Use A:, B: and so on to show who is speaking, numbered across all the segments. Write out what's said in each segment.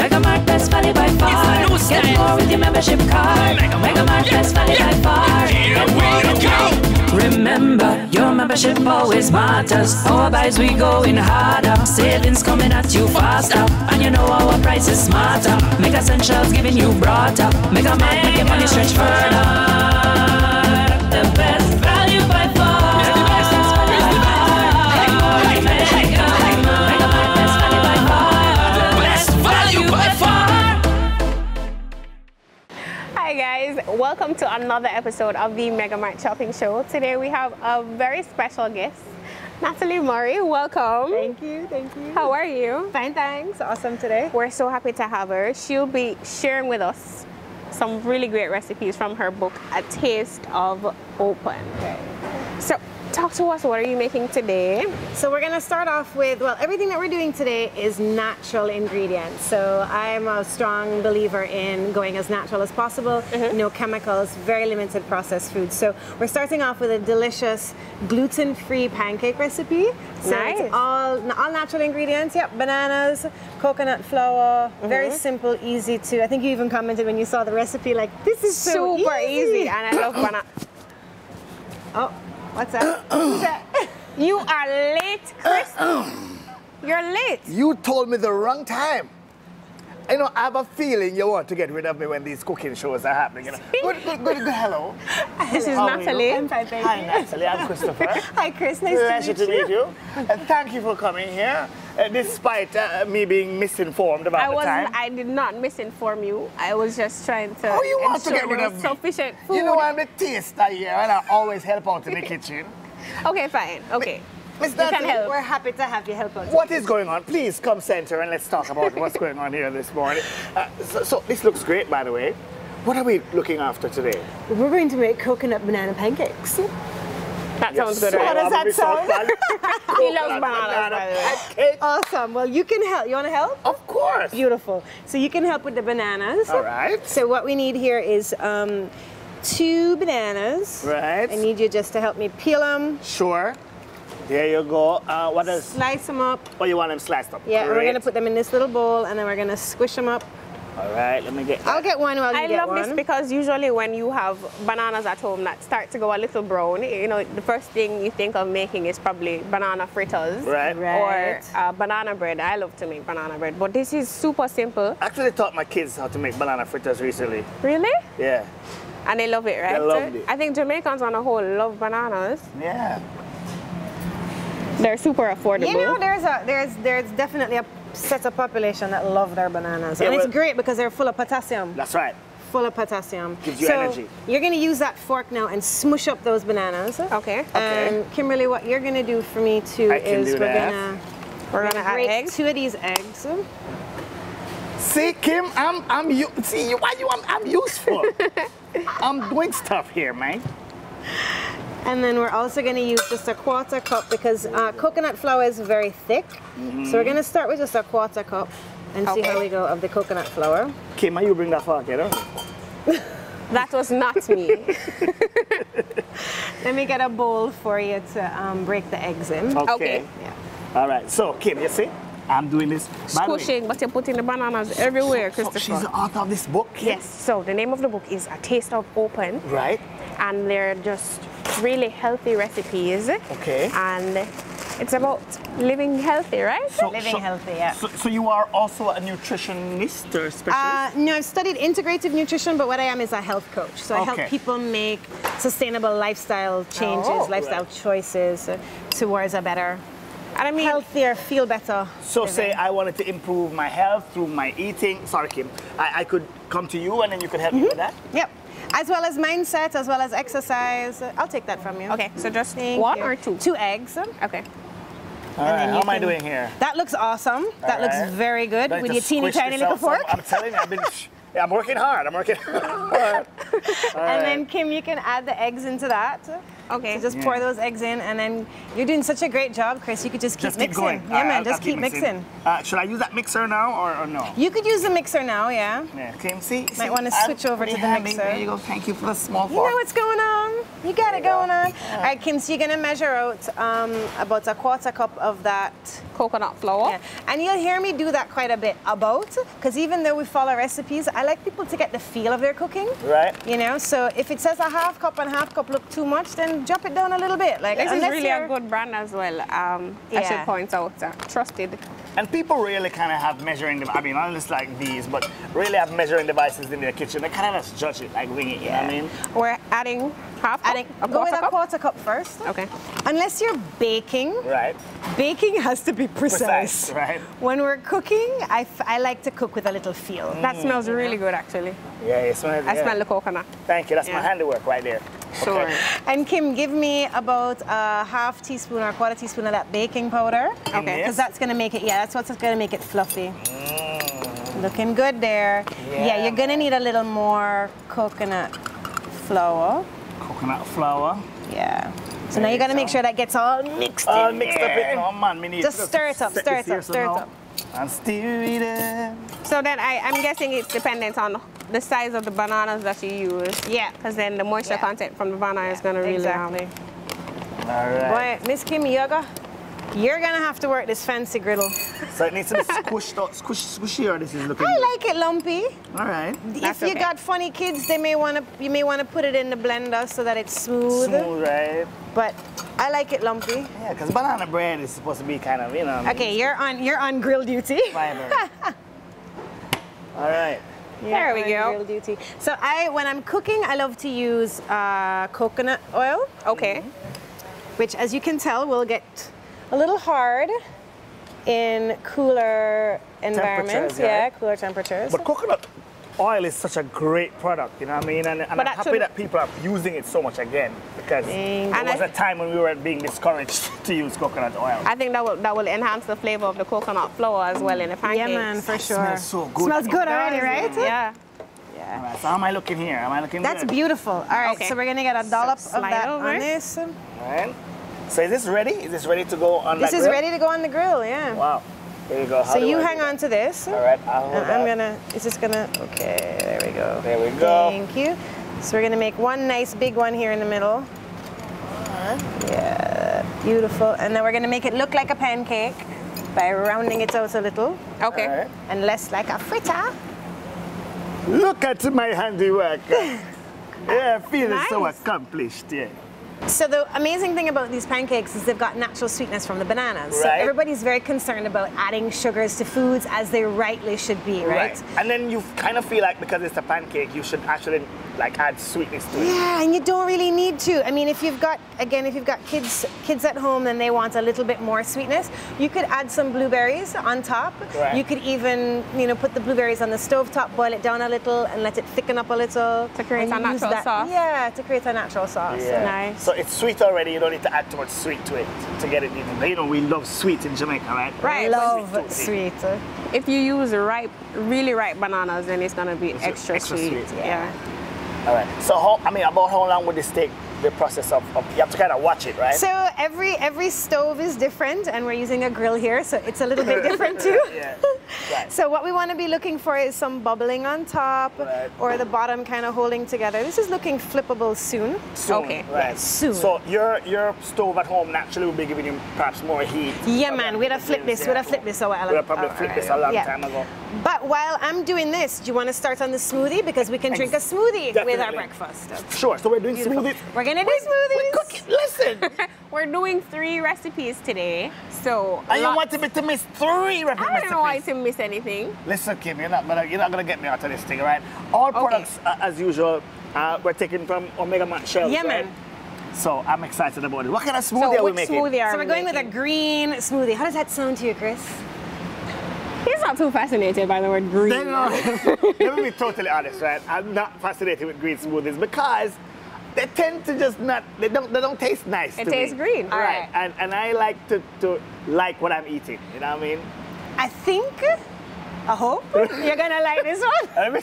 A: Mega Mart Best Value by far. Get more with your membership card. Mega Mart Best Value by far. Get more with your Remember, your membership always matters. Our buys we going harder. Savings coming at you faster. And you know our price is smarter. Mega Essentials giving you broader. Mega Mart make your money stretch further.
B: Welcome to another episode of the Mega Mart Shopping Show. Today we have a very special guest, Natalie Murray. Welcome.
C: Thank you, thank you.
B: How are you?
C: Fine, thanks. Awesome today.
B: We're so happy to have her. She'll be sharing with us some really great recipes from her book, A Taste of Open. So, talk to us. What are you making today?
C: So we're gonna start off with, well, everything that we're doing today is natural ingredients. So I'm a strong believer in going as natural as possible, mm-hmm. no chemicals, very limited processed foods. So we're starting off with a delicious gluten-free pancake recipe. So
B: Nice.
C: it's all, all natural ingredients, yep, bananas, coconut flour, very mm-hmm. simple, easy to, I think you even commented when you saw the recipe, like, this is so
B: Super easy, and I love banana.
C: Oh, what's that? Who's that?
B: You are late, Chris. You're late.
D: You told me the wrong time. You know, I have a feeling you want to get rid of me when these cooking shows are happening. You know? Good, good, good, good. Hello.
B: This is
D: How?
B: Natalie.
C: I'm fine, thank
D: Hi. Natalie. I'm Christopher.
C: Hi, Chris. Nice
D: Pleasure
C: to meet you.
D: And thank you for coming here, uh, despite uh, me being misinformed about
B: I
D: the
B: wasn't.
D: time.
B: I did not misinform you. I was just trying to.
D: Oh, you want to get rid of me?
B: Sufficient food.
D: You know I'm the taster here, and I always help out in the kitchen.
B: Okay, fine. Okay.
D: Miss
B: You can help.
C: We're happy to have you help us.
D: What is going on? Please come center and let's talk about what's going on here this morning. Uh, so, so this looks great, by the way. What are we looking after today?
C: We're going to make coconut banana pancakes.
B: That sounds good,
D: So
C: How
B: right?
C: does that sound?
B: He loves bananas,
D: banana
B: by the way.
D: pancake.
C: Awesome. Well, you can help. You want to help?
D: Of course.
C: Beautiful. So you can help with the bananas.
D: All right.
C: So what we need here is um, two bananas.
D: Right.
C: I need you just to help me peel them,
D: Sure. There you go. Uh, what else?
C: slice them up.
D: Oh, you want them sliced up?
C: Yeah, and we're gonna put them in this little bowl, and then we're gonna squish them up.
D: All right. Let me get.
C: I'll get one while you
B: I
C: get one.
B: I love this because usually when you have bananas at home that start to go a little brown, you know, the first thing you think of making is probably banana fritters
D: Right.
C: Right.
B: or uh, banana bread. I love to make banana bread, but this is super simple.
D: Actually, taught my kids how to make banana fritters recently.
B: Really?
D: Yeah.
B: And they love it, right?
D: They loved it.
B: I think Jamaicans on a whole love bananas.
D: Yeah.
B: They're super affordable.
C: You know, there's a there's there's definitely a set of population that love their bananas,
D: Yeah,
C: and it's great because they're full of potassium.
D: That's right.
C: Full of potassium.
D: Gives you
C: so
D: energy.
C: You're gonna use that fork now and smush up those bananas.
B: Okay.
C: And Kimberly, what you're gonna do for me too
D: I
C: is we're
D: that.
C: gonna
B: We're gonna add
C: break
B: eggs.
C: two of these eggs.
D: See, Kim, I'm I'm you. See, why you? I'm, I'm useful. I'm doing stuff here, man.
C: And then we're also going to use just a quarter cup because uh, coconut flour is very thick. So we're going to start with just a quarter cup and see how we go of the coconut flour.
D: Kim, may you bring that fork, you know?
B: That was not me.
C: Let me get a bowl for you to um, break the eggs in.
B: Okay.
C: Yeah.
D: All right. So, Kim, you see, I'm doing this. By the way,
B: Squishing, but you're putting the bananas everywhere,
D: so
B: Christopher.
D: she's the author of this book. Kim?
B: Yes, so the name of the book is A Taste of Open,
D: Right.
B: and they're just really healthy recipes.
D: Okay.
B: And it's about living healthy, right?
D: So,
C: Living
D: so-
C: healthy, yeah.
D: So, so you are also a nutritionist or specialist?
C: Uh, no, I've studied integrative nutrition, but what I am is a health coach. So I help people make sustainable lifestyle changes,
B: Oh.
C: lifestyle choices uh, towards a better,
B: And I mean,
C: healthier, feel better.
D: So
C: living.
D: say I wanted to improve my health through my eating. Sorry, Kim. I, I could come to you and then you could help me with that.
C: Yep. As well as mindset, as well as exercise. I'll take that from you.
B: okay, so just
C: Thank
B: one
C: you.
B: or two?
C: Two eggs.
B: Okay.
D: All right.
C: then
D: How
C: you
D: am I doing here?
C: That looks awesome. that
D: All
C: looks very good
D: Going
C: with your teeny tiny little fork.
D: some- I'm telling you, I've been. Yeah, I'm working hard. I'm working hard.
C: and then Kim, you can add the eggs into that.
B: Okay.
C: So just pour those eggs in, and then you're doing such a great job, Chris. You could just keep
D: Just keep
C: mixing.
D: going.
C: Yeah,
D: All right,
C: man,
D: I'll-
C: just
D: I'll
C: keep mixing.
D: Uh, should I use that mixer now or, or no?
C: You could use the mixer now, yeah.
D: Yeah, Kim, see?
C: Might
D: see,
C: wanna
D: I'm
C: switch over to
D: pretty
C: the
D: handy.
C: mixer.
D: There you go. Thank you for the small
C: You know what's going on? You got it going on. All right, Kim, so you're gonna measure out um, about a quarter cup of that.
B: Coconut flour.
C: Yeah. And you'll hear me do that quite a bit about, because even though we follow recipes, I like people to get the feel of their cooking.
D: Right.
C: You know, so if it says a half cup and half cup look too much, then drop it down a little bit. Like
B: This is really a
C: you're- a
B: good brand as well. Um, I should point out. Uh, trusted.
D: And people really kind of have measuring, dev- I mean, not just like these, but really have measuring devices in their kitchen. They kind of just judge it, like wing it, you know what I mean?
B: We're adding half
C: Adding,
B: cup,
C: go with
B: quarter
C: a
B: cup.
C: quarter cup first.
B: Okay.
C: Unless you're baking,
D: Right.
C: baking has to be precise.
D: Precise, right?
C: When we're cooking, I, f- I like to cook with a little feel.
B: That smells mm, really good, actually.
D: Yeah, you smell it.
B: I
D: yeah.
B: smell the coconut.
D: Thank you, that's my handiwork right there.
B: Sure.
D: Okay.
C: And Kim, give me about a half teaspoon or a quarter teaspoon of that baking powder.
B: Okay.
C: Because that's gonna make it, yeah, that's what's gonna make it fluffy. Mm. Looking good there. Yeah,
D: Yeah,
C: you're gonna need a little more coconut flour.
D: Coconut flour.
C: Yeah. So
D: There
C: now you gotta make sure that gets all mixed
D: All
C: in
D: mixed
C: there.
D: up in, oh man, we
C: Just
D: to
C: stir it up, stir it up, stir it up.
D: And stir it up.
B: So then I, I'm guessing it's dependent on the size of the bananas that you use.
C: Yeah.
B: Because then the moisture
C: Yeah.
B: content from the banana is going to really
C: Exactly.
D: All right.
C: Boy, Miss Kim Yoga, you're gonna have to work this fancy griddle.
D: So it needs to be squished out, squish, squishy, or this is looking
C: I
D: good?
C: like it lumpy.
D: All right.
B: That's
C: if you
B: okay.
C: got funny kids, they may wanna you may wanna put it in the blender so that it's smooth.
D: Smooth, right?
C: But I like it lumpy.
D: Yeah, because banana bread is supposed to be kind of, you know.
C: Okay, you're on you're on grill duty.
D: Fiber. All right.
B: There we go.
C: Grill duty. So I when I'm cooking, I love to use uh, coconut oil,
B: Okay.
C: which as you can tell will get a little hard in cooler environments. Yeah,
D: yeah.
C: cooler temperatures.
D: But coconut oil is such a great product, you know what I mean? And, and I'm
B: that
D: happy that people are using it so much again because
C: Thank
D: there
B: you.
D: was a time when we were being discouraged to use coconut oil.
B: I think that will, that will enhance the flavor of the coconut flour as well in the pancakes.
C: yeah,
B: pancakes.
C: man, for sure.
D: smells so good.
C: Smells good already,
B: Does,
C: right?
B: Yeah.
D: All right, so how am I looking here? Am I looking
C: That's
D: good?
C: beautiful. All right,
B: Okay.
C: so we're gonna get a dollop of that
B: over.
C: on this.
D: All right. So is this ready? Is this ready to go on
C: This
D: that
C: is
D: grill?
C: This is ready to go on the grill, yeah.
D: Wow. Here you go. How
C: So you
D: I
C: hang on to this.
D: All right, I'll uh,
C: hold I'm gonna, is this gonna, okay, there we go.
D: There we go.
C: Thank you. So we're gonna make one nice big one here in the middle. Uh-huh. Yeah, beautiful. And then we're gonna make it look like a pancake by rounding it out a little
B: Okay.
D: All right.
C: and less like a fritter.
D: Look at my handiwork. yeah, I feel it's so accomplished. Yeah.
C: So the amazing thing about these pancakes is they've got natural sweetness from the bananas. So everybody's very concerned about adding sugars to foods as they rightly should be, right?
D: And then you kind of feel like because it's a pancake, you should actually like add sweetness to it.
C: Yeah, and you don't really need to. I mean, if you've got again, if you've got kids kids at home and they want a little bit more sweetness, you could add some blueberries on top.
D: Right.
C: You could even, you know, put the blueberries on the stove top, boil it down a little, and let it thicken up a little
B: To create a natural
C: that-
B: sauce.
C: Yeah, to create a natural sauce.
D: Yeah.
B: Nice.
D: So it's sweet already. You don't need to add too much sweet to it to get it even. You know, we love sweet in Jamaica, right?
B: Right.
C: We Love
D: Sweet
C: sweet.
B: If you use ripe, really ripe bananas, then it's going to be
D: It's
B: extra,
D: extra
B: sweet.
D: sweet,
B: Yeah.
D: All right. So how? I mean, about how long would this take? The process of, of you have to kind of watch it, right?
C: So every every stove is different, and we're using a grill here, so it's a little bit different too.
D: yeah. Right.
C: So what we want to be looking for is some bubbling on top
D: Right.
C: or the bottom kind of holding together. This is looking flippable soon.
D: Soon,
B: Okay.
D: Right.
C: soon.
D: So your your stove at home naturally will be giving you perhaps more heat.
C: Yeah, man, we'd have flipped this, we'd have flipped this a while
D: We'd have probably
C: ago.
D: flipped this a long
C: Yeah.
D: time ago.
C: But while I'm doing this, do you want to start on the smoothie? Because we can drink a
D: Ex-
C: smoothie with our breakfast.
D: Sure. So we're doing
C: Beautiful.
D: smoothies.
C: We're gonna do smoothies.
D: Cook, listen.
B: We're doing three recipes today. So,
D: and you
B: lot-
D: wanted me to miss three recipes.
B: I don't want you to miss anything.
D: Listen, Kim, you're not gonna you're not gonna get me out of this thing, right? All products, uh, as usual, uh, we're taken from Omega Mart shelves.
C: Yeah,
D: right?
C: man.
D: So I'm excited about it. What kind of
B: So,
D: smoothie are we making?
B: smoothie are
C: So
B: we
C: we're going with a green smoothie. How does that sound to you, Chris?
B: He's not too fascinated by the word green.
D: They know- Let me be totally honest, right? I'm not fascinated with green smoothies because they tend to just not they don't they don't taste nice.
B: It
D: to
B: tastes
D: me.
B: green.
D: Right.
B: Alright.
D: And and I like to, to like what I'm eating. You know what I mean?
C: I think, I hope you're gonna like this one.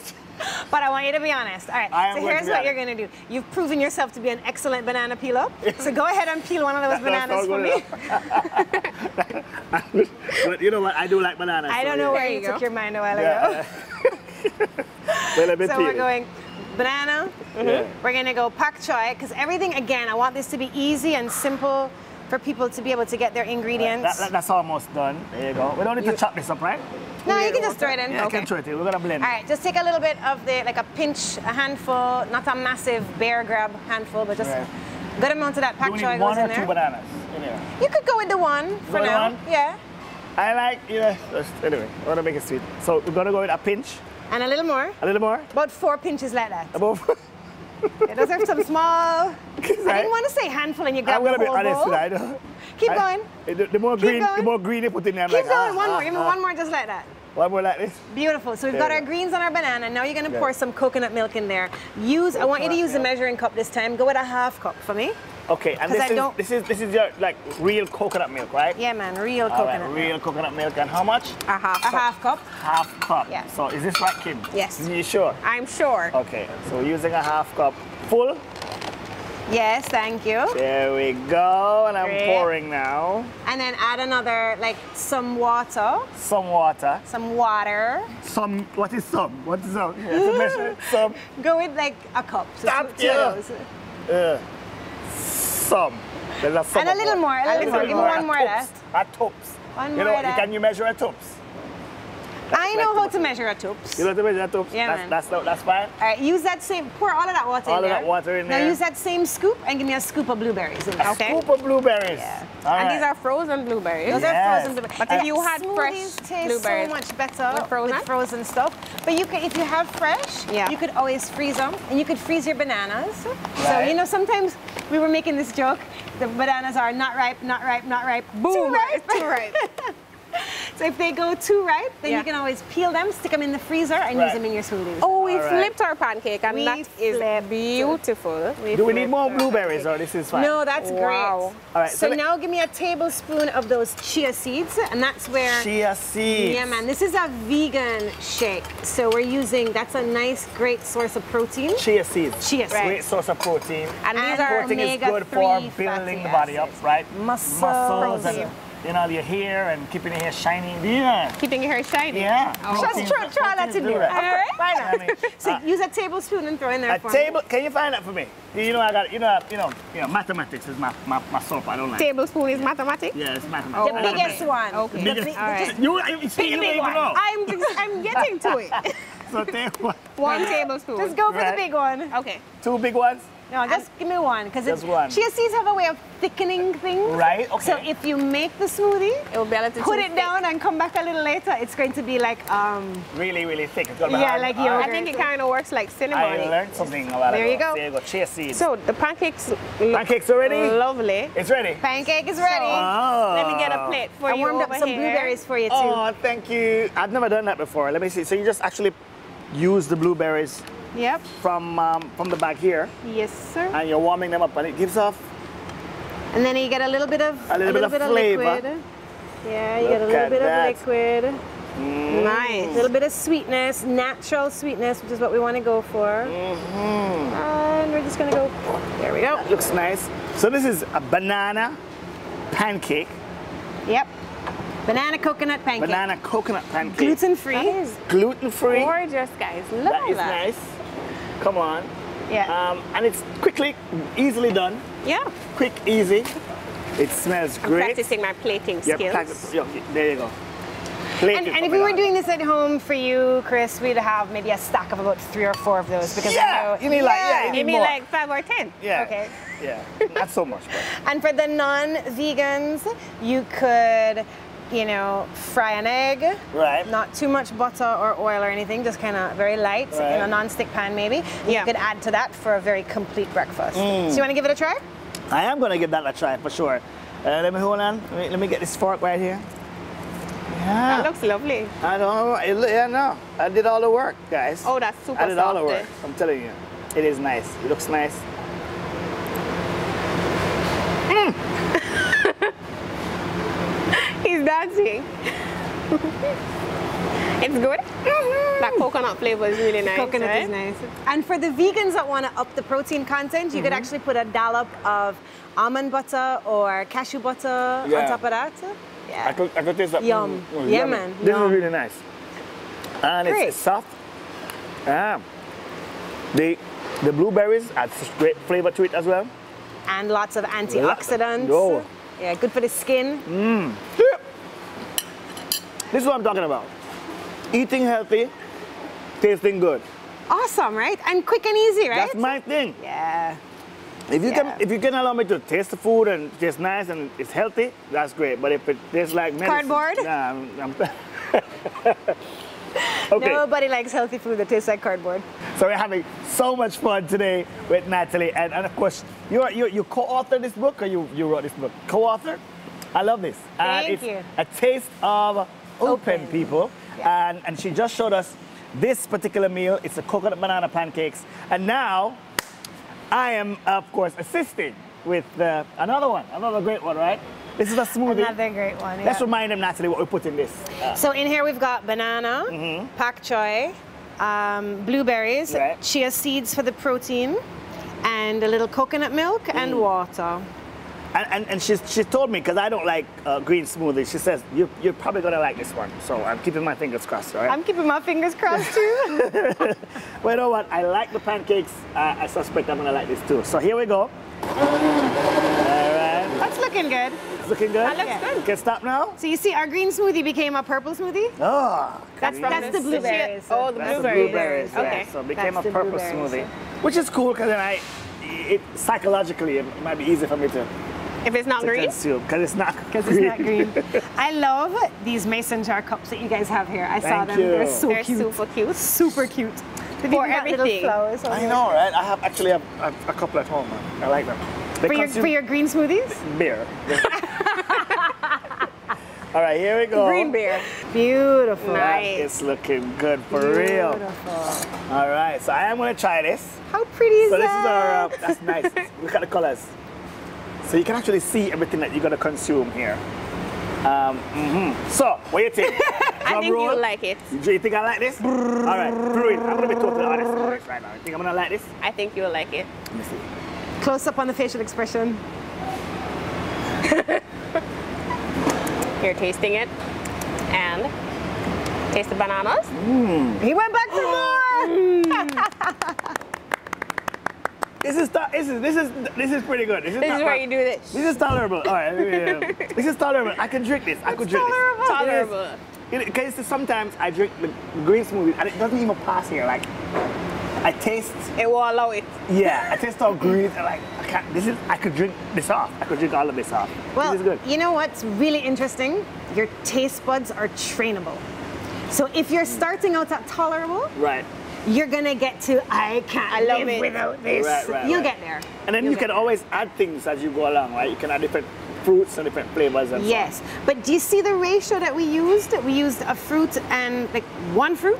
C: But I want you to be honest. All right.
D: I
C: so here's what you're gonna do. You've proven yourself to be an excellent banana peeler. so go ahead and peel one of those bananas for me.
D: but you know what? I do like bananas.
C: I don't know
D: yeah.
C: where you
B: you
C: took your mind a while ago.
D: Yeah. me
C: So
D: peel
C: we're going banana.
D: Yeah.
C: We're gonna go pak choy because everything again. I want this to be easy and simple for people to be able to get their ingredients.
D: That, that- that's almost done. There you go. We don't need to chop this up, right?
C: no, you can just throw it in.
D: Yeah, I
C: okay.
D: can throw it in. We're gonna blend.
C: All right, just take a little bit of the, like a pinch, a handful, not a massive bear grab handful, but just
D: Right.
C: good amount of that pak choy goes
D: one
C: in
D: or
C: there.
D: two bananas in here?
C: You could go with the one for now.
D: one?
C: Yeah.
D: I like, you know, just- anyway, I want to make it sweet. So we're gonna go with a pinch,
C: And a little more.
D: a little more,
C: About four pinches like that.
D: above.
C: Yeah, those are some small. I didn't want to say handful and you grab
D: I'm gonna
C: the
D: be honest
C: bowl.
D: with you, I.
C: Keep
D: I-
C: going.
D: The, the more
C: Keep
D: green, the more green you put in there, I'm
C: Keep
D: like,
C: going.
D: ah,
C: one
D: ah,
C: more. Give me
D: ah.
C: one more just like that.
D: One more like this.
C: Beautiful. So we've
D: There
C: got our
D: go.
C: greens on our banana. Now you're going to
D: Yeah.
C: pour some coconut milk in there. Use. I want you to use the measuring cup this time. Go with a half cup for me.
D: Okay, and this
C: I
D: is,
C: don't-
D: this is this is your like real coconut milk, right?
C: Yeah, man. Real
D: All
C: coconut.
D: right,
C: milk.
D: real coconut milk, and how much?
B: A half.
C: A half cup.
D: Half cup.
C: Yeah.
D: So is this right, Kim?
C: Yes.
D: Are You sure?
B: I'm sure.
D: Okay, so we're using a half cup full.
C: Yes, thank you.
D: There we go, and I'm
C: Great.
D: pouring now.
C: And then add another, like some water.
D: Some water.
C: Some water.
D: Some, what is some? What is some? You have to measure. Some.
C: Go with like a cup. So
D: Stop,
C: two
D: yeah. Some. There's a some
C: And a little more, a little more. Give me one more of that.
D: A tops.
C: One
D: you
C: more
D: know,
C: of
D: can you measure a tops?
C: I know how to measure a tubes.
D: You know how to measure a tops?
C: Yeah,
D: that's,
C: man.
D: that's, that's fine.
C: All right, use that same, pour all of that water
D: All
C: in there.
D: All of that water in there.
C: now use that same scoop and give me a scoop of blueberries in there.
B: Okay.
D: Scoop of blueberries.
C: Yeah.
D: All
B: And
D: right.
B: these are frozen blueberries.
C: Those
D: Yes.
C: are frozen blueberries.
B: But if you had fresh
C: taste
B: blueberries
C: so much better
B: with frozen?
C: frozen stuff. But you can, if you have fresh,
B: Yeah.
C: you could always freeze them, and you could freeze your bananas. So you know, sometimes we were making this joke: the bananas are not ripe, not ripe, not ripe,
B: Boom.
C: too ripe.
B: Too ripe.
C: so if they go too ripe, then
B: Yeah.
C: you can always peel them, stick them in the freezer, and
D: Right.
C: use them in your smoothies.
B: Oh, we
D: All right.
B: flipped our pancake and
C: We
B: that is
C: flipped.
B: beautiful.
D: Do we need more blueberries
B: pancake.
D: or this is fine?
C: No, that's
B: Wow.
C: great.
D: All right,
C: So,
D: so
C: now give me a tablespoon of those chia seeds, and that's where.
D: Chia seeds.
C: Yeah, man. This is a vegan shake, so we're using. That's a nice, great source of protein.
D: Chia seeds.
C: Chia seeds.
D: Great source of protein.
B: And these
C: And
B: are
D: protein is good for building the body up, right?
C: Muscles.
D: Muscles and
C: Protein.
D: You know your hair and keeping your hair shiny. Yeah.
B: keeping your hair shiny.
D: Yeah.
B: Oh.
C: Just
D: Protein-
C: try, try that to
D: protein
C: do.
D: that.
C: All right.
D: Why not? I mean,
C: So
D: uh,
C: use a tablespoon and throw in there
D: a
C: for
D: table. Can you find that for me? You know I got. You know. You know. You know. Mathematics is my my, my soap. I don't like.
B: Tablespoon is mathematics.
D: Yeah, it's
C: me.
D: mathematics.
C: The biggest one.
B: Okay.
C: The
D: Biggest.
C: big-
B: All right.
D: You, you see, you don't
C: big
D: even
C: one.
D: know.
B: I'm I'm getting to it.
D: So take one.
B: One tablespoon.
C: Just go for
D: Right.
C: the big one.
B: Okay.
D: Two big ones.
C: No, just give me one because
D: Just one.
C: chia seeds have a way of thickening things.
D: Right, Okay.
C: So if you make the smoothie,
B: It will be a little
C: put it
B: thick.
C: down and come back a little later, it's going to be like um.
D: Really, really thick. It's gonna
C: Yeah,
D: hard.
C: like yogurt.
B: I think it kind of works like cinnamon.
D: I learned something about
C: There
D: it.
C: you go.
D: There you go. Chia seeds.
B: So the pancakes look
D: Pancakes are ready?
B: lovely.
D: It's ready.
C: Pancake is ready.
D: Oh.
B: Let me get a plate for
C: I
B: you I
C: warmed up some
B: here.
C: blueberries for you too.
D: Oh, thank you. I've never done that before. Let me see. So you just actually use the blueberries
C: Yep.
D: from um, from the back here,
C: Yes, sir.
D: and you're warming them up, and it gives off.
C: And then you get a little bit of
D: A little bit of flavor.
C: liquid. Yeah, you get a little bit
D: that.
C: of liquid. A
B: Nice.
C: A little bit of sweetness, natural sweetness, which is what we want to go for.
D: Mm-hmm.
C: And we're just gonna go. There we go.
D: Looks nice. So this is a banana pancake,
C: Yep. Banana coconut pancake.
D: banana coconut pancake,
C: Gluten free.
D: Gluten free.
B: gorgeous, guys. Look
D: That
B: at
D: is
B: that.
D: nice. Come on.
C: Yeah.
D: Um, and it's quickly, easily done.
B: Yeah.
D: Quick, easy. It smells
B: I'm
D: great.
B: practicing my plating
D: Yeah,
B: skills.
D: yeah, there you go.
C: And, and if we were doing this at home for you, Chris, we'd have maybe a stack of about three or four of those because I
D: Yeah,
C: know-
D: you mean like- yeah, you more.
B: like five or ten.
D: Yeah.
C: Okay.
D: Yeah. Not so much, but.
C: And for the non-vegans, you could, you know, fry an egg.
D: Right.
C: Not too much butter or oil or anything, just kind of very light in a non-stick pan maybe.
B: Yeah.
C: You could add to that for a very complete breakfast.
D: Mm.
C: So you want to give it a try?
D: I am gonna give that a try for sure. Uh, let me hold on. Let me, let me get this fork right here.
B: That
D: Yeah.
B: looks lovely.
D: I don't know. It, yeah, no. I did all the work, guys.
B: Oh, that's super
D: I did all the work.
B: there.
D: I'm telling you. It is nice. It looks nice.
B: He's dancing. it's good. That coconut flavor is really nice.
C: Coconut
B: right?
C: is nice. And for the vegans that want to up the protein content, you could
D: Mm-hmm.
C: actually put a dollop of almond butter or cashew butter
D: Yeah.
C: on top of that. Yeah.
D: I could, I could taste that.
C: Yum.
D: Mm, mm,
C: Yeah,
D: yummy.
C: man.
D: This
C: Yum.
D: is really nice. And it's,
C: Great.
D: it's soft. Yeah. The the blueberries add such great flavor to it as well.
C: And lots of antioxidants.
D: Oh.
C: Yeah, good for the skin.
D: This is what I'm talking about. Eating healthy, tasting good.
C: Awesome, right? And quick and easy, right?
D: That's my thing.
C: yeah.
D: If you
C: Yeah.
D: can if you can allow me to taste the food and it tastes nice and it's healthy, that's great. But if it tastes like medicine,
C: Cardboard?
D: nah, I'm, I'm okay.
C: Nobody likes healthy food that tastes like cardboard.
D: So we're having so much fun today with Natalie, and, and of course, you're, you you co-authored this book, or you, you wrote this book? Co-author? I love this. And
C: Thank
D: it's
C: you.
D: A taste of open,
C: Open.
D: people,
C: Yeah.
D: and and she just showed us this particular meal. It's a coconut banana pancakes, and now I am of course assisting with uh, another one, another great one, right? This is a smoothie.
C: Another great one.
D: Let's remind them, Natalie, what we put in this. Uh,
C: So in here we've got banana,
D: Mm-hmm.
C: pak choy, um, blueberries,
D: Right.
C: chia seeds for the protein, and a little coconut milk and
D: Mm.
C: water.
D: And, and, and she's, she told me, because I don't like uh, green smoothies, she says, you, you're probably going to like this one. So I'm keeping my fingers crossed, all right?
C: I'm keeping my fingers crossed too.
D: well, you know what? I like the pancakes. Uh, I suspect I'm going to like this too. So here we go. All right.
C: That's looking good.
D: It's looking good?
B: That looks good.
D: Can stop now?
C: So you see, our green smoothie became a purple smoothie.
D: Oh.
C: That's
D: okay.
C: that's the blueberries.
B: Oh, the
D: That's the
B: blueberries.
D: blueberries. yeah.
B: Okay.
D: So it became
C: That's
D: a purple smoothie,
C: yeah.
D: which is cool because then I, it psychologically, it might be easy for me to,
B: If it's not
D: to
B: green,
D: because it's not
C: Because it's not green. I love these mason jar cups that you guys have here. I saw them.
D: you.
C: They're so
B: they're
C: cute.
B: super cute.
C: Super cute. They've
B: For
C: even got little
B: everything.
C: flowers
D: I know, right? I have actually have, have a couple at home. Man. I like them. They
C: For your, for your green smoothies?
D: beer. All right, here we go.
B: green beer.
C: Beautiful.
D: That
B: Nice.
D: is looking good for real. All right, so I am gonna try this.
C: How pretty is
D: So this
C: that?
D: is our, uh, that's nice. Look at the colors. So you can actually see everything that you're gonna consume here. Um, mhm. So, what do you think?
B: I think
D: roll?
B: you'll like it.
D: Do you think I like this? All right, Pruitt, I'm gonna be totally honest right now. You think I'm gonna like this?
B: I think you'll like it.
D: Let me see.
C: Close up on the facial expression.
B: You're tasting it. And taste the bananas.
C: He went back for more.
D: This is, this is, this is, this is pretty good. This is,
B: This is where you do this.
D: This is tolerable. All right, uh, this is tolerable. I can drink this. I could drink
C: tolerable.
D: this.
B: Tolerable.
D: Because sometimes I drink the green smoothie and it doesn't even pass here. Like, I taste,
B: It will allow it.
D: yeah, I taste all green and like, I can't, this is, I could drink this off. I could drink all of this off.
C: Well,
D: this is good.
C: you know what's really interesting? Your taste buds are trainable. So if you're starting out at tolerable,
D: Right.
C: You're gonna get to I can't
B: I love
C: live
B: it.
C: without this.
D: Right, right,
C: You'll
D: right.
C: get there.
D: And then
C: You'll
D: you can
C: get
D: always add things as you go along, right? You can add different fruits and different flavors and so on.
C: Yes, but do you see the ratio that we used? We used a fruit and like one fruit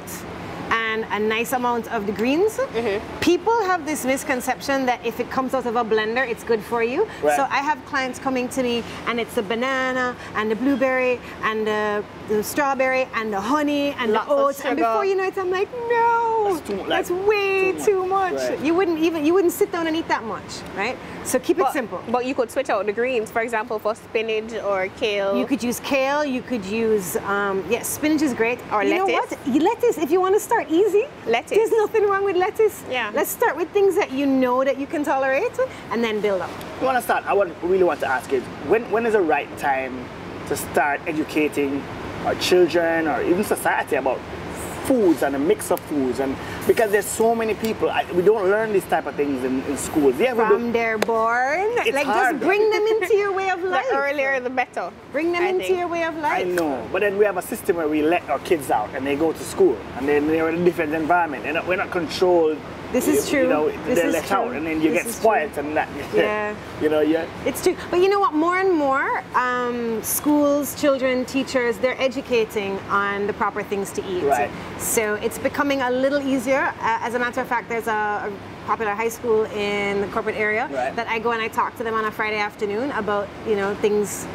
C: and a nice amount of the greens.
D: Mm-hmm.
C: People have this misconception that if it comes out of a blender, it's good for you.
D: Right.
C: So I have clients coming to me and it's the banana and the blueberry and the, the strawberry and the honey and
B: Lots
C: the oats. And before you know it, I'm like, no,
D: That's too like,
C: that's way
D: too
C: too
D: much.
C: much.
D: Right.
C: You wouldn't even you wouldn't sit down and eat that much, right? So keep it simple.
B: but you could switch out the greens, for example, for spinach or kale.
C: You could use kale. You could use um, yeah, spinach is great.
B: Or
C: you know what? Lettuce. If you want to start easy,
B: Lettuce.
C: There's nothing wrong with lettuce.
B: Yeah.
C: Let's start with things that you know that you can tolerate, and then build up.
D: You want to start? I want, really want to ask is when, when is the right time to start educating our children or even society about foods and a mix of foods and because there's so many people I, we don't learn these type of things in, in schools yeah
C: From they're born,
D: It's
C: like
D: hard,
C: just bring them into your way of life
B: the
C: life.
B: earlier the better.
C: Bring them
B: I
C: into
B: think.
C: your way of life
D: I
C: life.
D: know but then we have a system where we let our kids out and they go to school and then they're in a different environment and we're not controlled
C: This is true.
D: you know
C: This
D: they're
C: is
D: let
C: true.
D: out and then you
C: This
D: get spoiled and that
C: Yeah.
D: you know yeah
C: It's true. But you know what? More and more um, schools, children, teachers, they're educating on the proper things to eat.
D: Right.
C: So it's becoming a little easier. Uh, as a matter of fact, there's a, a popular high school in the corporate area
D: Right.
C: that I go and I talk to them on a Friday afternoon about, you know, things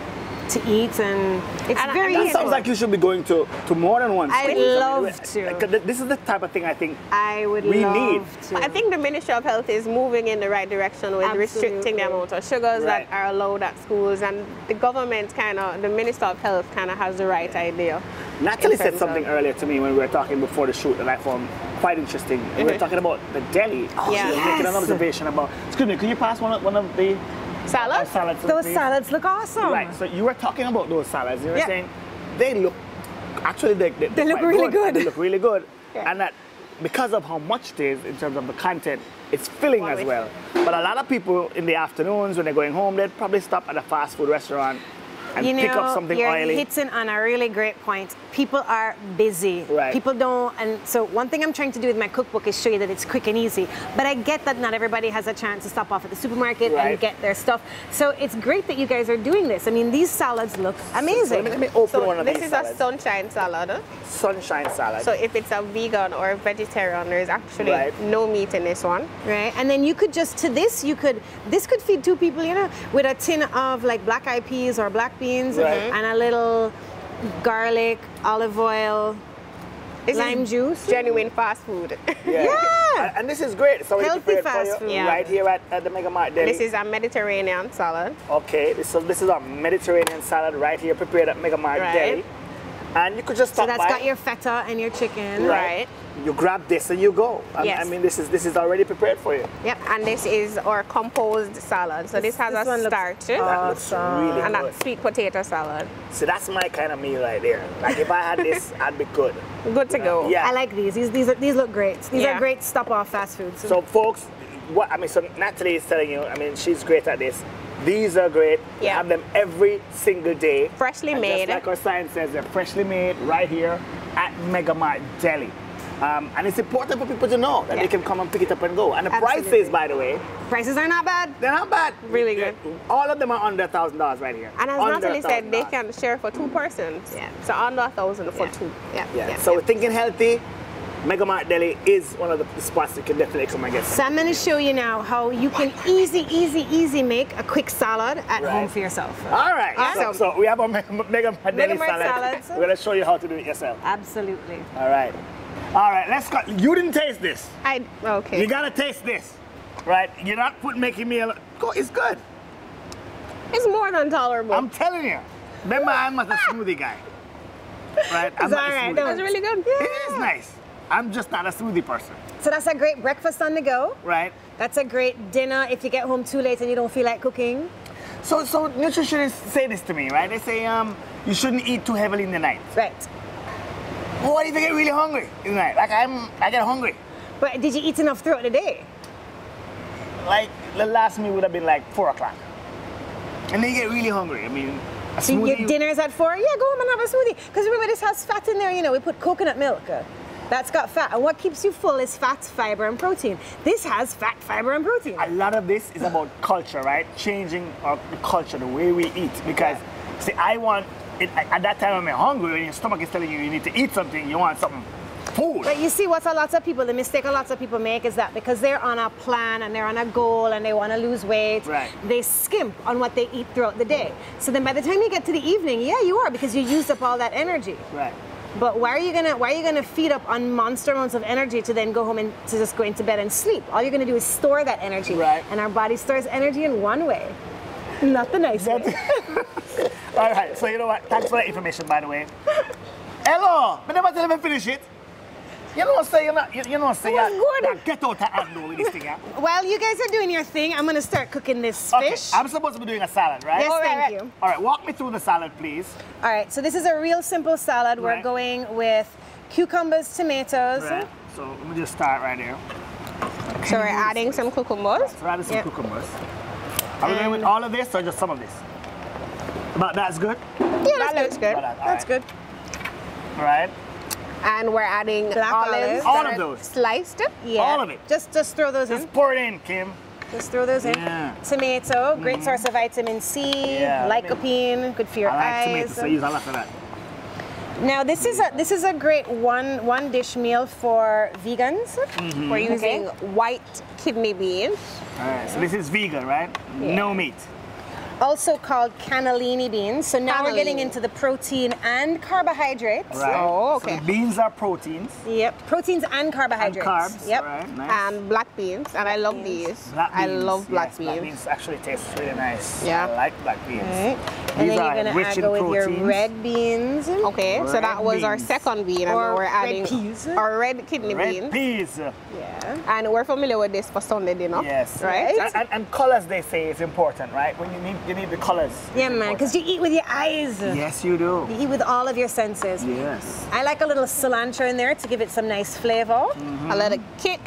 C: to eat and it's
B: And I-
C: very
B: and
D: that sounds like you should be going to, to more than one
C: I'd
D: school.
C: love to.
D: This is the type of thing I think
C: I would
D: we
C: love
D: need.
C: to.
B: I think the Ministry of Health is moving in the right direction with restricting the amount of sugars
D: Right.
B: that are allowed at schools, and the government kind of, the Minister of Health kind of has the right idea.
D: Natalie said something
B: of-
D: earlier to me when we were talking before the shoot that I found quite interesting. We were mm-hmm. talking about the deli. Oh,
B: Yeah.
D: You're making an observation about. Excuse me, can you pass one of, one of the
B: Salad?
D: salads?
C: Those
D: please?
C: salads look awesome.
D: Right. So you were talking about those salads. You were
C: Yeah.
D: saying they look actually they, they,
C: They look really
D: and
C: good.
D: They look really good,
B: Yeah.
D: and that because of how much it is in terms of the content, it's filling as well. But a lot of people in the afternoons when they're going home, they'd probably stop at a fast food restaurant and
C: you know,
D: pick up something
C: you're
D: oily.
C: hitting on a really great point. People are busy.
D: Right.
C: People don't, and so one thing I'm trying to do with my cookbook is show you that it's quick and easy. But I get that not everybody has a chance to stop off at the supermarket
D: Right.
C: and get their stuff. So it's great that you guys are doing this. I mean, these salads look
D: So
C: amazing.
D: let, me, let me open
B: So
D: one of
B: this
D: these
B: is a sunshine salad.
D: sunshine salad.
B: So if it's a vegan or a vegetarian, there's actually
D: Right.
B: no meat in this one.
C: Right, and then you could just to this you could this could feed two people, you know, with a tin of like black eyed peas or black beans
D: Right.
C: and a little garlic, olive oil,
B: This
C: lime juice.
B: genuine fast food.
D: yeah.
C: Yeah.
D: And, this is great. So we
C: Healthy fast food.
B: Yeah.
D: right here at, at the Mega Mart Deli.
B: this is a Mediterranean salad.
D: Okay, So this is a Mediterranean salad right here prepared at Mega Mart
B: Right.
D: Deli. And you could just
C: So
D: stop
C: that's
D: by.
C: got your feta and your chicken.
B: Right.
D: You grab this and you go. I,
B: Yes.
D: I mean, this is this is already prepared for you.
C: Yep.
B: And this is our composed salad. So this, has
C: this
B: a
C: one looks
B: starch
D: That looks
C: Awesome.
D: really
B: and
D: good.
B: a sweet potato salad.
D: So that's my kind of meal right there. Like if I had this, I'd be good.
B: Good to go.
D: Yeah.
C: I like these. These these, are, these look great. These
B: Yeah.
C: are great stop off fast foods.
D: So folks, what I mean, so Natalie is telling you. I mean, she's great at this. These are great. We have them every single day.
B: Freshly
D: And
B: made.
D: Just like our sign says, they're freshly made right here at Mega Mart Deli. Um, and it's important for people to know that
B: Yeah.
D: they can come and pick it up and go. And the
C: Absolutely.
D: prices, by the way,
C: prices are not bad.
D: they're not bad.
B: Really good.
D: All of them are under a thousand dollars right here.
B: And as Natalie said, they can share for two persons.
C: Yeah.
B: So under a thousand for
C: Yeah.
B: two.
C: Yeah.
D: Yeah.
C: yeah.
D: so we're thinking healthy. Mega Mart Deli is one of the spots you can definitely come and get.
C: So I'm going to show you now how you can easy, easy, easy make a quick salad at
D: Right.
C: home for yourself.
D: All right. So, so we have a Mega Mega Mart Deli
C: Mart
D: salad.
C: salads.
D: We're gonna show you how to do it yourself.
C: Absolutely.
D: All right. All right. Let's go. You didn't taste this.
B: I okay.
D: You gotta taste this. Right? You're not putting making me a. It's good.
B: it's more than tolerable.
D: I'm telling you. Remember, I'm not a ah! smoothie guy. Right? I'm
C: It's all
D: a
C: right, don't
B: It's really good.
D: It is nice. I'm just not a smoothie person.
C: So that's a great breakfast on the go.
D: Right?
C: That's a great dinner if you get home too late and you don't feel like cooking.
D: So, so nutritionists say this to me, right? They say um, you shouldn't eat too heavily in the night.
C: Right.
D: Well, what if you get really hungry in the night? Like I'm, I get hungry.
C: But did you eat enough throughout the day?
D: Like the last meal would have been like four o'clock, and then you get really hungry. I mean, a
C: So your dinner's at four? Yeah, go home and have a smoothie. Because remember, this has fat in there. You know, we put coconut milk. That's got fat. And what keeps you full is fat, fiber, and protein. This has fat, fiber, and protein.
D: a lot of this is about culture, right? Changing our culture, the way we eat. Because, see, I want it at that time when I'm hungry, when your stomach is telling you you need to eat something, you want something food.
C: But you see, what a lot of people, the mistake a lot of people make is that because they're on a plan and they're on a goal and they want to lose weight,
D: Right.
C: they skimp on what they eat throughout the day. So then by the time you get to the evening, yeah, you are because you used up all that energy.
D: Right.
C: But why are you gonna why are you gonna feed up on monster amounts of energy to then go home and to just go into bed and sleep? All you're gonna do is store that energy.
D: Right.
C: And our body stores energy in one way. Not the nice way.
D: All right. So you know what? Thanks for that information, by the way. Hello. But never tell me finish it. You know what say you're not. You, you know what say
C: It was good.
D: Get out of hand with this thing, yeah.
C: While you guys are doing your thing, I'm gonna start cooking this
D: Okay.
C: fish.
D: I'm supposed to be doing a salad, right?
C: yes,
B: All right,
C: thank
B: right.
C: you.
D: All right. Walk me through the salad, please.
C: All right, so this is a real simple salad. We're
D: Right.
C: going with cucumbers, tomatoes.
D: Right. So let me just start right here.
B: So we're adding some cucumbers.
D: So add some
C: Yep.
D: cucumbers. Are we going with all of this or just some of this? But that's good.
C: Yeah,
B: That looks good.
D: All right,
C: That's
D: right.
C: good.
D: All right.
B: And we're adding
C: Black
B: olives.
C: olives.
D: All of those.
B: Sliced.
C: Yeah.
D: All of it.
C: Just just throw those in.
D: Just pour it in, Kim.
C: Just throw those in.
D: Yeah.
C: Tomato, great source of vitamin C,
D: Yeah, let me-
C: lycopene, good for your
D: I like
C: eyes.
D: tomatoes, so I use a lot of that.
C: Now this is a this is a great one one dish meal for vegans.
D: Mm-hmm.
B: We're using white kidney beans.
D: All right. So this is vegan, right? No meat.
C: Also called cannellini beans. So now we're getting into the protein and carbohydrates.
D: Right.
B: Oh, okay.
D: the beans are proteins
C: Yep, proteins and carbohydrates.
D: and
C: carbohydrates.
D: carbs.
C: Yep.
D: All right. Nice.
B: And black beans. And I love these.
D: Black
B: I
D: beans,
B: love black
D: yes,
B: beans.
D: Black beans actually taste really nice.
B: Yeah.
D: I like black beans.
C: Right. And
D: These
C: then you're gonna add go with your red beans.
B: Okay, so that was our second bean, and
C: Or
B: now we're
C: red
B: adding
C: peas.
B: our red kidney
D: Red
B: beans.
D: peas.
C: Yeah.
B: And we're familiar with this for Sunday dinner.
D: Yes.
B: Right?
D: And, and, and colors, they say, is important, right? When you need, you need the colors.
C: Yeah, man, because you eat with your eyes.
D: Yes, you do.
C: You eat with all of your senses.
D: Yes.
C: I like a little cilantro in there to give it some nice flavor. Mm-hmm.
B: A little kick.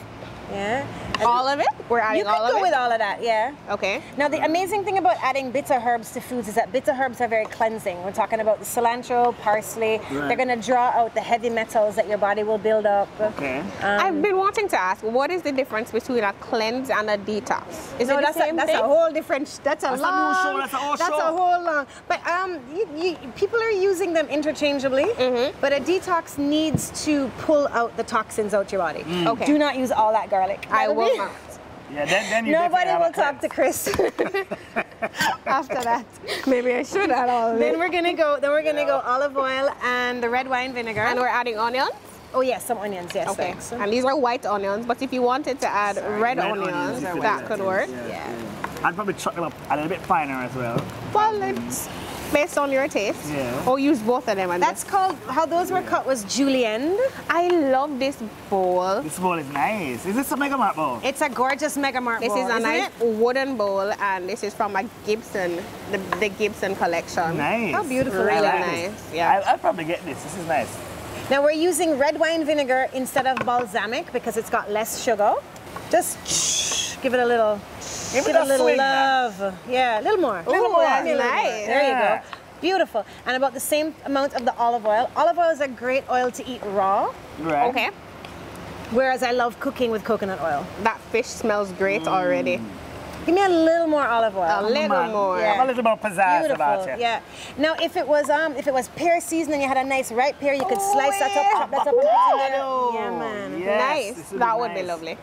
C: Yeah.
B: All of it? We're adding
C: You
B: all
C: could
B: of
C: go with all of that, yeah.
B: Okay.
C: Now, the amazing thing about adding bitter herbs to foods is that bitter herbs are very cleansing. We're talking about the cilantro, parsley. They're going to draw out the heavy metals that your body will build up.
D: Okay.
B: I've been wanting to ask, what is the difference between a cleanse and a detox? Is
C: no,
B: it the
C: that's,
B: same
C: a, that's
B: thing?
C: a whole different. That's a
D: That's a
C: long.
D: show, that's a whole
C: that's a whole long. But um, you, you, people are using them interchangeably.
B: Mm-hmm.
C: But a detox needs to pull out the toxins out your body.
B: Okay.
C: Do not use all that garlic.
B: I will
C: be-
D: Yeah, then, then you
C: Nobody will
D: a
C: talk to. Chris. After that.
B: Maybe I should add all of
C: Then
B: it.
C: we're gonna go. Then we're gonna go olive oil and the red wine vinegar.
B: And we're adding onions?
C: oh yes, some onions. Yes,
B: Okay.
C: thanks.
B: And these are white onions, but if you wanted to add red,
D: Red
B: onions,
D: you
B: that
D: do
B: could work.
C: Yeah.
D: I'd probably chop them up a little bit finer as well.
B: Well, it's based on your taste.
D: Yeah.
B: Or use both of them. And
C: That's called how those were cut was julienne.
B: I love this bowl.
D: This bowl is nice. Is this a Mega Mart bowl?
C: It's a gorgeous mega mart bowl.
B: This
C: bowl,
B: is a
C: isn't
B: nice
C: it?
B: wooden bowl, and this is from a Gibson, the, the Gibson collection.
D: Nice.
C: How beautiful.
B: Really
D: I like
B: nice, yeah.
D: I, I'd probably get this. This is nice.
C: Now we're using red wine vinegar instead of balsamic because it's got less sugar. Just give it a little,
D: Give
C: give
D: it a
C: a little
D: now.
C: love. Yeah, a little more.
B: Ooh,
C: little more.
B: that's
C: a more. There
D: Yeah.
C: you go. Beautiful. And about the same amount of the olive oil. Olive oil is a great oil to eat raw,
D: Right.
B: Okay.
C: whereas I love cooking with coconut oil.
B: That fish smells great already.
C: Give me a little more olive oil.
B: A little more.
C: Yeah.
D: A little more pizzazz about it.
C: yeah. Now, if it was um, if it was pear season and you had a nice ripe pear, you could
B: Oh,
C: slice that
B: yeah.
C: up, chop that up, and put it.
D: Oh,
C: Yeah, man.
D: yes,
B: nice. that
D: be
B: would be lovely.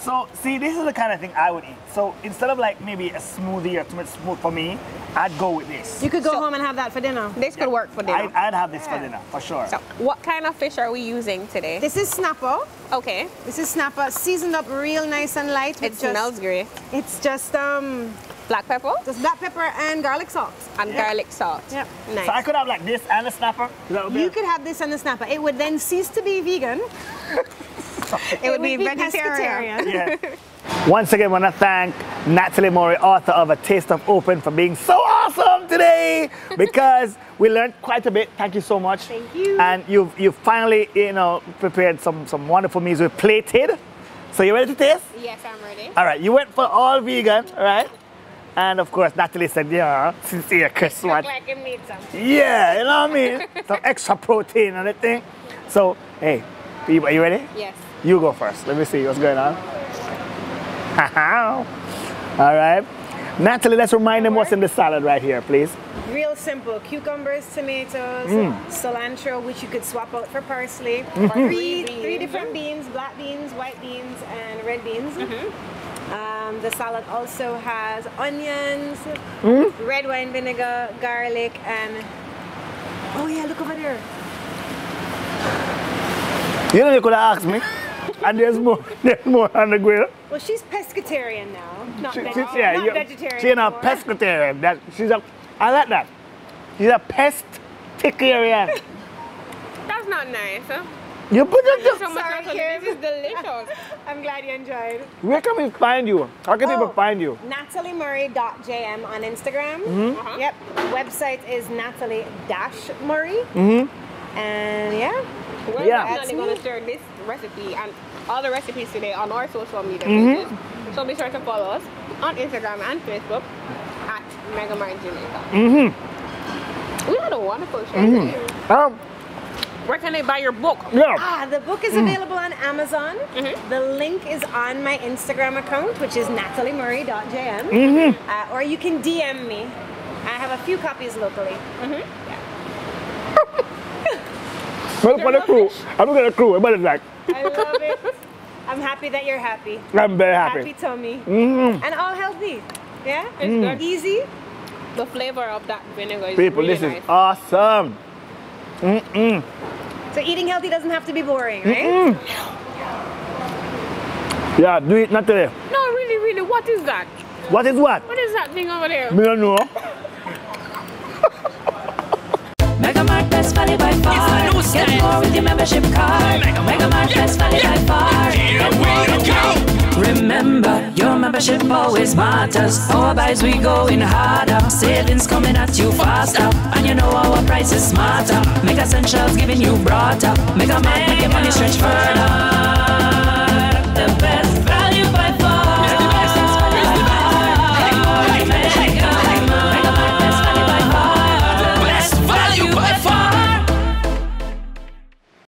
D: So, see, this is the kind of thing I would eat. So, instead of like maybe a smoothie or too much smooth for me, I'd go with this.
C: You could go
B: So-
C: home and have that for dinner.
B: This could work for dinner.
D: I'd, I'd have this for dinner, for sure.
B: so, what kind of fish are we using today?
C: This is snapper.
B: Okay.
C: This is snapper, seasoned up real nice and light.
B: It
C: just,
B: smells great.
C: It's just um,
B: Black pepper
C: just black pepper and garlic salt.
B: and
D: Yeah.
B: garlic salt.
C: Yep.
B: Nice.
D: So I could have like this and a snapper. Is that?
C: You could have this and the snapper. It would then cease to be vegan.
B: it would be vegetarian.
C: pescatarian.
D: Yeah. Once again, I want to thank Natalie Murray, author of A Taste of Open, for being so awesome today because we learned quite a bit. Thank you so much.
C: Thank you.
D: And you've, you've finally, you know, prepared some, some wonderful meals. We've plated. So you ready to taste?
B: Yes, I'm ready.
D: All right, you went for all vegan, all right? And of course, Natalie said, yeah, sincere Christmas.
B: like it needs some.
D: Yeah, you know what I mean? Some extra protein and everything. So, hey, are you, are you ready?
B: Yes.
D: You go first. Let me see what's going on. All right. Natalie, let's remind them what's in the salad right here, please.
C: Real simple. Cucumbers, tomatoes,
D: Mm.
C: cilantro, which you could swap out for parsley.
D: Mm-hmm.
C: Three, three different beans, black beans, white beans, and red beans.
B: Mm-hmm.
C: Um, the salad also has onions,
D: Mm.
C: red wine vinegar, garlic, and oh yeah, look over there.
D: You know, you could have asked me. And there's more, there's more on the grill.
C: Well, she's pescatarian now, not,
D: She-
C: veg-
D: she- yeah,
C: not
D: you-
C: vegetarian.
D: She's a pescatarian. That, she's a, I like that. She's a pescatarian.
B: That's not nice. Huh?
D: You put it
B: So much
C: Sorry,
B: of
C: Kim.
B: This is delicious.
C: I'm glad you enjoyed.
D: Where can we find you? How can people
C: Oh.
D: find you?
C: NatalieMurray.jm on Instagram.
D: Mm-hmm.
B: Uh-huh.
C: Yep. Website is Natalie-Murray.
D: Mm-hmm.
C: And yeah.
B: We're
D: Yeah.
B: definitely going to share this recipe and all the recipes today on our social media
D: Mm-hmm.
B: pages. So be sure to follow us on Instagram and Facebook at Mega Mart Jamaica.
D: Mm-hmm.
B: We had a wonderful show today.
D: Um,
B: Where can they buy your book?
D: yeah.
C: Ah, the book is
D: Mm.
C: available on Amazon. The link is on my Instagram account, which is nataliemurray.jm.
D: Mm-hmm.
C: Uh, or you can DM me. I have a few copies locally.
D: Well, for the crew. I'm going to crew. What is that?
C: I love it. I'm happy that you're happy.
D: I'm very
C: Happy
D: happy.
C: tummy.
D: Mm-hmm.
C: And all healthy. Yeah?
B: It's good.
C: Easy.
B: The flavor of that vinegar is
D: People,
B: really
D: this
B: nice.
D: is awesome. Mm-mm.
C: So eating healthy doesn't have to be boring, right?
D: Mm. Yeah, do it not today.
B: No, really, really, what is that?
D: What is what?
B: What is that thing over there?
D: Me don't know.
A: Mega Mart Best Value by far. Get more with your membership card. Mega Mart Best Value by far. More with your Remember, your membership always matters. Our buys we going harder. Savings coming at you faster. And you know our price is smarter. Mega Essentials giving you broader. Mega Mart make your money stretch further.